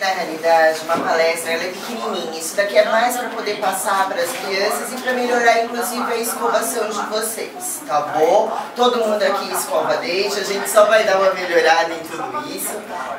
Na realidade, uma palestra ela é pequenininha. Isso daqui é mais para poder passar para as crianças e para melhorar, inclusive, a escovação de vocês, tá bom? Todo mundo aqui escova dente, a gente só vai dar uma melhorada em tudo isso,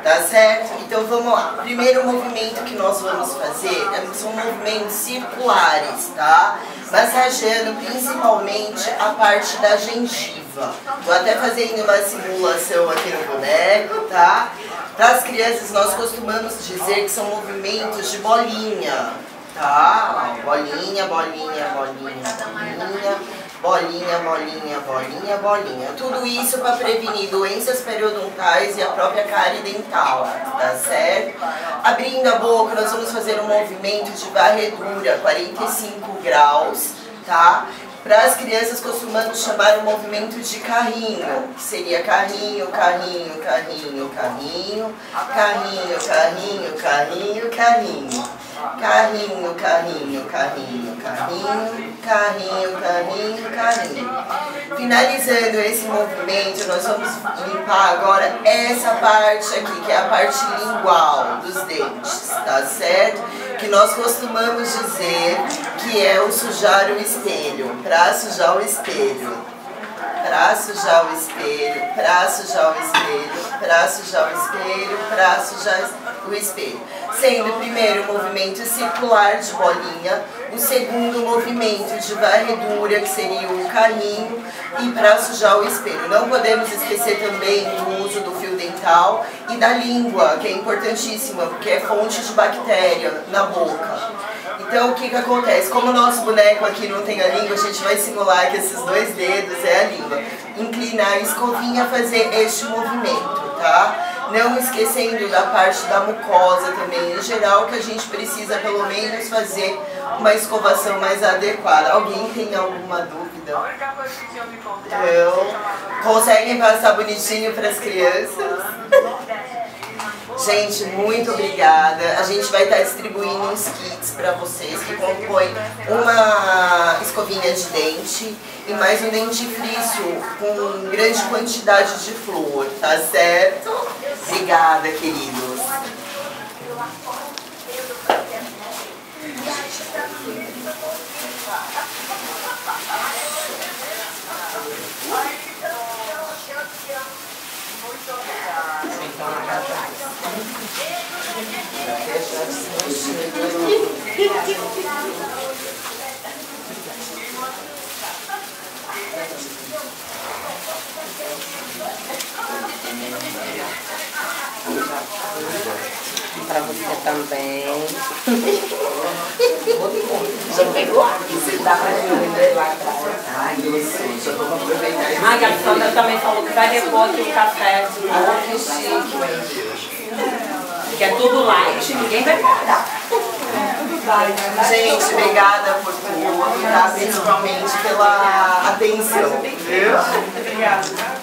tá certo? Então vamos lá. Primeiro movimento que nós vamos fazer é, são movimentos circulares, tá? Massageando principalmente a parte da gengiva. Tô até fazendo uma simulação aqui no boneco, tá? Para as crianças, nós costumamos dizer que são movimentos de bolinha, tá? Bolinha, bolinha, bolinha, bolinha, bolinha, bolinha, bolinha, bolinha. Tudo isso para prevenir doenças periodontais e a própria cárie dental, tá certo? Abrindo a boca, nós vamos fazer um movimento de varredura, 45 graus, tá? Para as crianças costumamos chamar o movimento de carrinho, que seria carrinho, carrinho, carrinho, carrinho, carrinho, carrinho, carrinho, carrinho. Carrinho, carrinho, carrinho, carrinho, carrinho, carrinho, carrinho. Finalizando esse movimento, nós vamos limpar agora essa parte aqui, que é a parte lingual dos dentes, tá certo? Que nós costumamos dizer que é o sujar o espelho, para sujar o espelho pra sujar o espelho, pra sujar o espelho, pra sujar o espelho, pra sujar o espelho. Sendo o primeiro movimento circular de bolinha, o segundo movimento de varredura, que seria o carrinho, e pra sujar o espelho. Não podemos esquecer também do uso do fio dental e da língua, que é importantíssima, porque é fonte de bactéria na boca. Então o que que acontece? Como o nosso boneco aqui não tem a língua, a gente vai simular que esses dois dedos é a língua. Inclinar a escovinha, fazer este movimento, tá? Não esquecendo da parte da mucosa também, em geral, que a gente precisa pelo menos fazer uma escovação mais adequada. Alguém tem alguma dúvida? Então, conseguem passar bonitinho para as crianças? Gente, muito obrigada. A gente vai estar distribuindo uns kits para vocês que compõem uma escovinha de dente e mais um dentifrício com grande quantidade de flúor, tá certo? Obrigada, queridos. Para você também. Já pegou dá pra mim lá atrás. Ai, isso, já vou aproveitar a Sandra também falou que vai repor aqui o café. Ah, que chique, Que é tudo light, ninguém vai parar. Gente, obrigada por tudo, tá? Principalmente pela atenção. Viu? Obrigada.